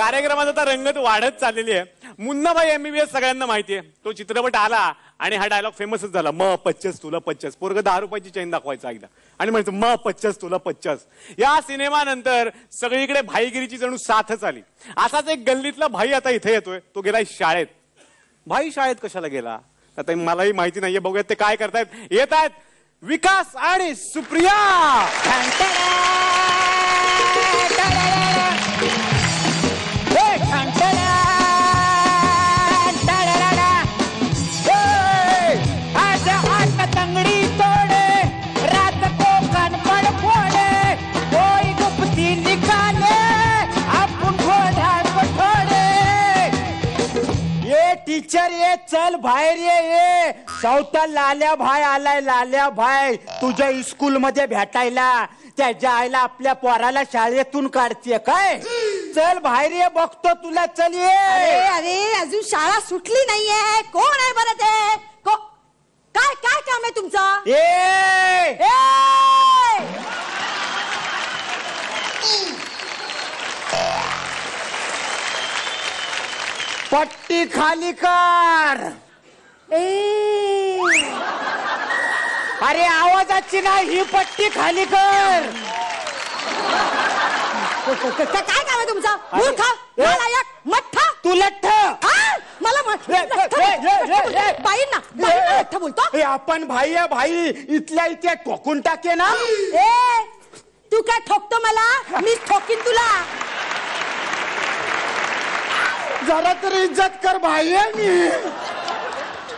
कार्यक्रमात आता रंगत वाढत चाललेली आहे. मुन्नाबाई एमबीबीएस सगळ्यांना माहिती आहे. तो चित्रपट आला आणि हा डायलॉग फेमसच झाला. म पच्चस तुला पच्चस. पोरग दहा रुपयाची चैन दाखवायचा एकदा. आणि म्हणायचं म पच्चस तुला पच्चस. या सिनेमानंतर सगळीकडे भाईगिरीची जणू साथच आली. असाच एक गल्लीतला भाई आता इथे येतोय. तो गेलाय शाळेत. भाई शाळेत कशाला गेला? आता मलाही माहिती नाहीये. बघूयात ते काय करतायत. येत आहेत विकास आणि सुप्रिया! चल बाहेर ये ये. चौथा लाल्या भाई आलाय लाल्या भाई. तुझ्या स्कूल मध्ये भेटायला. त्याच्या आईला आपल्या पोराला शाळेतून काढते काय? चल बाहेर ये बघतो तुला. चल अरे ये अरे अजून शाळा सुटली नाहीये. कोण आहे बरं ते? को- काय काय काम आहे तुमचं? ए! ए! पट्टी खाली कर ए! अरे आवाजाची नाही ही पट्टी खाली कर क- काय काम आहे तुमचं मूर्ख ए! नालायक मठ्ठा तू लठ्ठ? मला म- ए, ए, लठ्ठ ए, ए, ए, बोलतो. ए. बाईंना बाईंना लठ्ठ बोलतो हे आपण भाई आहे भाई इथल्या इथे ठोकून टाके ना ए तू काय ठोकतो मला मी ठोकीन तुला जरा तरी इज्जत कर भाई आहे मी.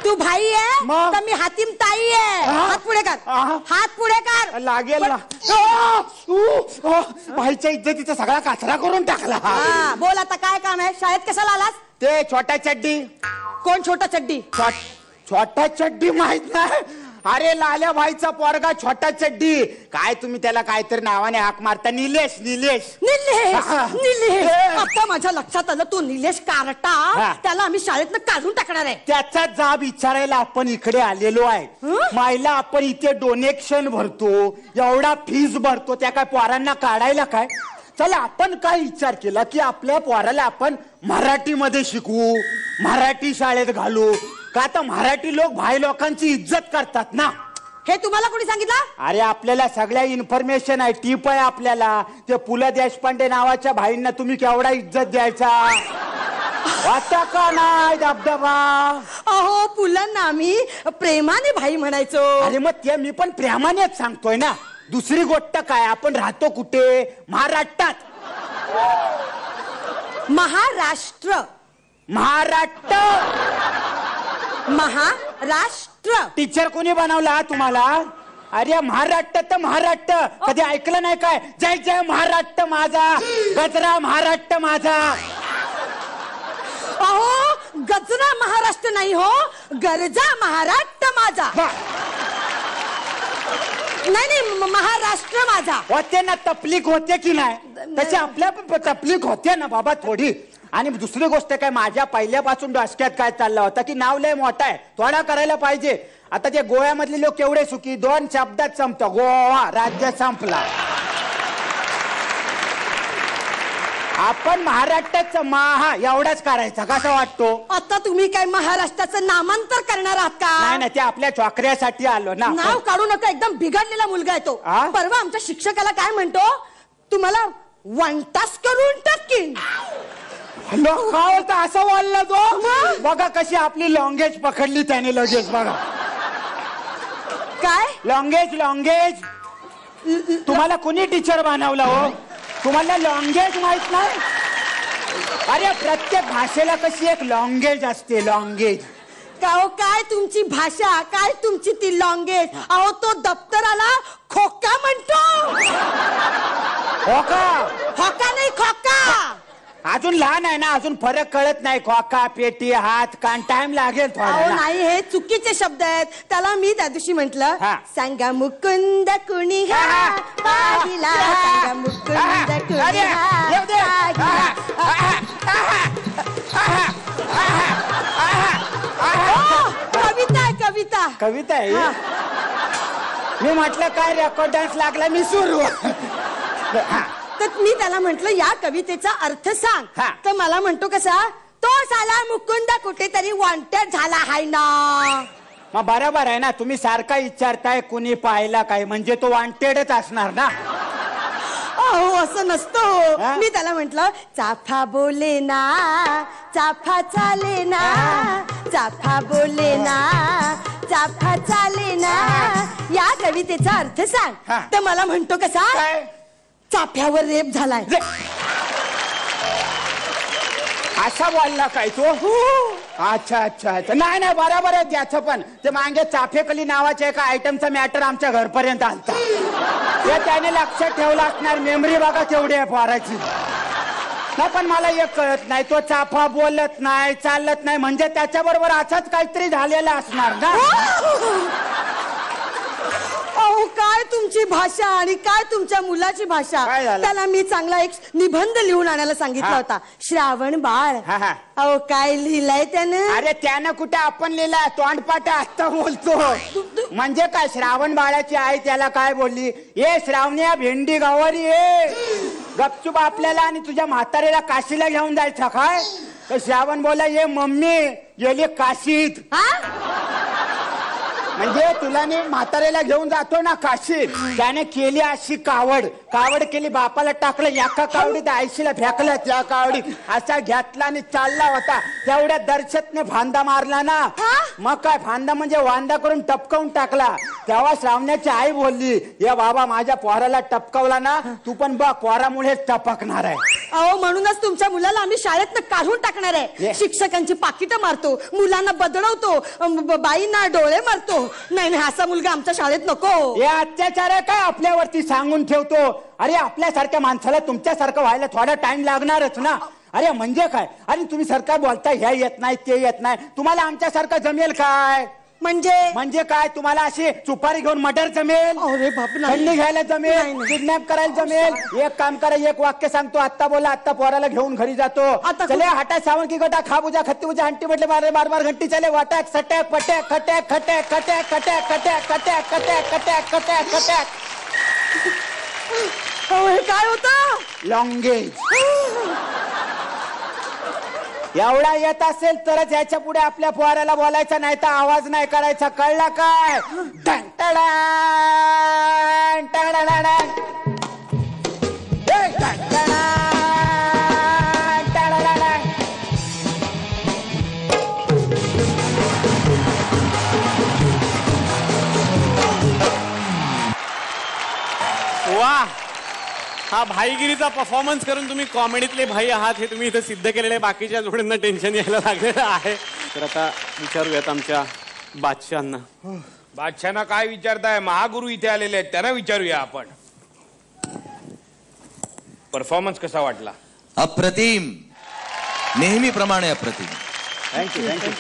तू भाई आहे? मग? तर मी हातीम ताई आहे. हा? हात पुढे कर. हा? हात पुढे कर. लागेल ना. आ, ऊ, आ, भाईच्या इज्जतीचा सगळा कचरा करून टाकला. हा बोल आता काय काम आहे? शाळेत कशाला आलास? ते छोटा चड्डी. कोण छोटा चड्डी? छोट- छोटा चड्डी माहीत नाही. अरे लाल्या भाईचा पोरगा छोटा चड्डी काय तुम्ही त्याला काहीतरी नावाने हाक मारता निलेश निलेश निलेश. निलेश. आता माझ्या लक्षात आलं तू निलेश कारटा. त्याला आम्ही शाळेतनं काढून टाकणार आहे त्याचा जाब विचारायला आपण इकडे आलेलो आहे? मायला आपण इथे डोनेशन भरतो एवढा फीस भरतो त्या काय पोरांना काढायला काय चला आपण काय विचार केला की आपल्या पोराला आपण मराठीमध्ये शिकवू मराठी शाळेत घालू का आता मराठी लोक भाई लोकांची इज्जत करतात ना? हे तुम्हाला कोणी सांगितलं? अरे आपल्याला सगळ्या इन्फॉर्मेशन आहे. टीप आहे आपल्याला. ते पु ल देशपांडे नावाच्या भाईंना तुम्ही केवढा इज्जत द्यायचा? वाटता का नाही दबदबा अहो पुलांना आम्ही प्रेमाने भाई म्हणायचो. अरे मग ते मी पण प्रेमानेच सांगतोय ना. दुसरी गोष्ट काय? आपण राहतो कुठे? महाराष्ट्रात. महाराष्ट्र. महाराष्ट्र. महाराष्ट्र. टीचर कोणी बनवला तुम्हाला? अरे महाराष्ट्र तर महाराष्ट्र. कधी ऐकलं नाही काय? जय जय महाराष्ट्र माझा. गजरा महाराष्ट्र माझा. अहो गजरा महाराष्ट्र नाही हो गरजा महाराष्ट्र माझा. वा, नाही नाही म- महाराष्ट्र माझा. होते ना तपलीक होते की नाही? तशी आपल्या पण तपलीक होते ना बाबा थोडी. आणि दुसरी गोष्ट काय माझ्या पहिल्यापासून डोसक्यात काय चालला होता की नाव लय मोठा आहे थोडा करायला पाहिजे. आता ते गोव्यामधले लोक केवढे सुखी दोन शब्दात संपतो गोवा राज्य संपला. आपण महाराष्ट्राचं महा एवढाच करायचा कसा वाटतो? आता तुम्ही काय महाराष्ट्राचं नामांतर करणार आहात नाही का ना ते आपल्या चॉकऱ्यासाठी आलो ना. नाव काढू नका एकदम बिघडलेला मुलगा आहे तो. आ? परवा आमच्या शिक्षकाला काय म्हणतो? तुम्हाला वंटास करून टाकीन. लोक काय होतं? असं बोलला तो? बघा कशी आपली लॉंगेज पकडली त्याने लगेच बघा. काय? लॉंगेज लॉंगेज तुम्हाला कुणी टीचर बनवलं हो? तुम्हाला लॉंगेज माहीत नाही? अरे प्रत्येक भाषेला कशी एक लॉंगेज असते लॉंगेज का हो काय तुमची भाषा? काय तुमची ती लॉंगेज अहो तो दप्तराला खोका म्हणतो. हो का? अजून लहान आहे ना अजून फरक कळत नाही खोका पेटी हात कान टाइम लागेल अहो थोडा नाही हे चुकीचे शब्द आहेत त्याला मी त्या दिवशी म्हंटल हा. सांगा मुकुंद कुणी हा हा. पाहिला सांगा मुकुंद कुणी अरे, हा येऊ दे. पाहिला. ओ, कविता आहे कविता कविता आहे हा. मी म्हटलं काय रेकॉर्ड डान्स लागला मी सुरू हा तर मी त्याला म्हंटल या कवितेचा अर्थ सांग. हा. तर मला म्हणतो कसा तो साला मुकुंद कुठेतरी वॉन्टेड झाला हाय ना. मग बरोबर आहे ना तुम्ही सारखा विचारताय कुणी पाहिला काय म्हणजे तो वॉन्टेडच असणार ना. अहो असं नसतो हा? मी त्याला म्हंटल चाफा बोले ना चाफा चाले ना चाफा बोले ना चाफा चाले ना. या कवितेचा अर्थ सांग. हा. तर मला म्हणतो कसा काय? चाफ्यावर रेप झालाय. असा बोलला काय तो? अच्छा अच्छा अच्छा. नाही नाही बरोबर आहे त्याचं पण. ते मागे चाफेकली नावाच्या एका आयटमचा मॅटर आमच्या घरपर्यंत आलता ते त्याने लक्षात ठेवलं असणार. मेमरी बघा केवढी आहे पोराची. नाही पण मला एक कळत नाही. तो चाफा बोलत नाही चालत नाही. म्हणजे त्याच्याबरोबर असंच काहीतरी झालेलं असणार ना? अहो काय तुमची भाषा आणि काय तुमच्या मुलाची भाषा? काय झालं? त्याला मी चांगला एक निबंध लिहून आणायला सांगितला हा. होता. श्रावण बाळ. हा, हा. अहो काय लिहिलंय त्यानं? अरे त्यानं कुठे आपण लिहिला? तोंडपाट आत्ता बोलतो. म्हणजे काय श्रावण बाळाची आई त्याला काय बोलली? ये श्रावण्या भेंडी गावारी ये. गपचूप आपल्याला आणि तुझ्या म्हातारीला काशीला घेऊन जायचं काय? तर श्रावण बोला ये मम्मी गेली काशीत. हा? म्हणजे तुला मी म्हातारेला घेऊन जातो ना काशीत त्याने केली अशी कावड. कावड केली बापाला टाकलं एका कावडीत आयशीला फेकलं त्या कावडीत असा घेतला आणि चालला होता. तेवढ्या दर्शतने फांदा मारला ना? मग काय फांदा म्हणजे वांदा करून टपकावून टाकला. तेव्हा श्रावण्याची आई बोलली ये बाबा माझ्या पोराला टपकावला ना तू पण बघ पोरामुळे टपकणार आहे. अहो म्हणूनच तुमच्या मुलाला आम्ही शाळेत काढून टाकणार आहे. शिक्षकांची पाकिटं मारतो मुलांना बदलवतो ब- बाईंना डोळे मारतो. नाही नाही असा मुलगा आमच्या शाळेत नको. हे अत्याचार आहे काय आपल्यावरती सांगून ठेवतो? अरे आपल्यासारख्या माणसाला तुमच्यासारखं व्हायला थोडा टाइम लागणारच ना. अरे म्हणजे काय? अरे तुम्ही सरकार बोलताय ह्या येत नाही ते येत नाही. तुम्हाला आमच्यासारखं जमेल काय? म्हणजे? म्हणजे काय? तुम्हाला अशी सुपारी घेऊन मटर जमेल? अरे बाप नाही. थंडी घ्यायला नाही, जमेल? नाही. किडनॅप करायला जमेल? एक काम करा एक वाक्य सांगतो. आत्ता बोला आत्ता पोराला घेऊन घरी जातो. आता चले हटा सावण की गटा खाबुजा खत्तीबुजा हंटी म्हटले मारे बार बार घंटी चले वाटॅक सटॅक पटॅक खटॅक खटॅक खटॅक खटॅक खटॅक खटॅक खटॅक खटॅक खटॅक खटॅक अहो, हे काय होतं? लॉंगेज एवढा येत असेल तरच याच्यापुढे आपल्या फुवाऱ्याला बोलायचा नाही तर आवाज नाही करायचा. कळला काय? टन टडान, वा. हा भाईगिरीचा परफॉर्मन्स करून तुम्ही कॉमेडीतले भाई आहात हे तुम्ही इथं सिद्ध केलेले बाकीच्या जोड्यांना टेन्शन यायला लागलेलं आहे. तर आता विचारूयात आमच्या बादशाहांना बादशाना काय विचारताय? महागुरु इथे आलेले आहेत त्यांना विचारूया आपण. परफॉर्मन्स कसा वाटला? अप्रतिम. नेहमीप्रमाणे अप्रतिम. थँक्यू थँक्यू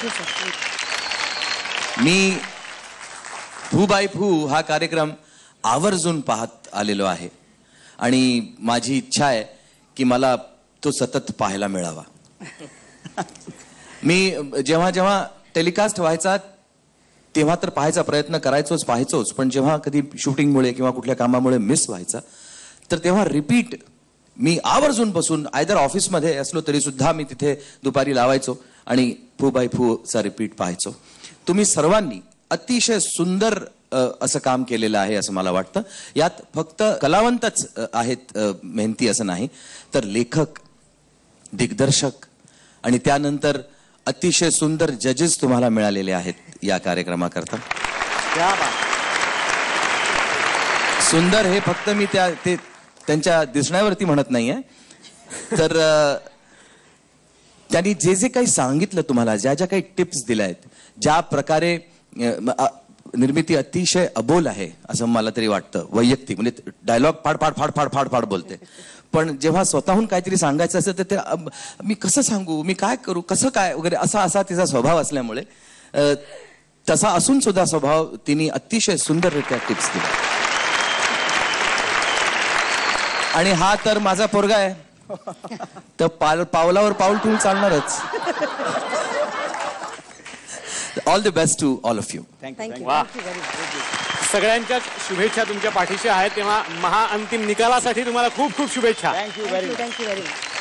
मी फू बाय फू हा कार्यक्रम आवर्जून पाहत आलेलो आहे. आणि माझी इच्छा आहे की मला तो सतत पाहायला मिळावा. मी जेव्हा जेव्हा टेलिकास्ट व्हायचा तेव्हा तर पाहायचा प्रयत्न करायचोच पाहायचोच पण जेव्हा कधी शूटिंगमुळे किंवा कुठल्या कामामुळे मिस व्हायचा तर तेव्हा रिपीट मी आवर्जून बसून आयदर ऑफिसमध्ये असलो तरी सुद्धा मी तिथे दुपारी लावायचो आणि फू बाय फूचा रिपीट पाहायचो. तुम्ही सर्वांनी अतिशय सुंदर असं काम केलेलं आहे असं मला वाटतं. यात फक्त कलावंतच आहेत मेहनती असं नाही तर लेखक दिग्दर्शक आणि त्यानंतर अतिशय सुंदर जजेस तुम्हाला मिळालेले आहेत या कार्यक्रमाकरता. सुंदर हे फक्त मी त्या ते त्यांच्या दिसण्यावरती म्हणत नाहीये. तर अ, त्यांनी जे जे काही सांगितलं तुम्हाला ज्या ज्या काही टिप्स दिल्या आहेत ज्या प्रकारे निर्मिती अतिशय अबोल आहे असं मला तरी वाटतं वैयक्तिक. म्हणजे डायलॉग फाड फाड फाड फाड फाड फाड बोलते. पण जेव्हा स्वतःहून काहीतरी सांगायचं असेल तर ते मी कसं सांगू? मी काय करू? कसं काय? वगैरे असा असा तिचा स्वभाव असल्यामुळे तसा असून सुद्धा स्वभाव तिने अतिशय सुंदररित्या टिप्स दिल्या. आणि हा तर माझा पोरगा आहे. तर पाल पावलावर पाऊल ठेवून चालणारच. All the best to all of you thank you वा. सगळ्यांच्याच शुभेच्छा तुमच्या पाठीशी आहेत. तेव्हा महाअंतिम निकालासाठी तुम्हाला खूप खूप शुभेच्छा. Thank you very thank you thank you very much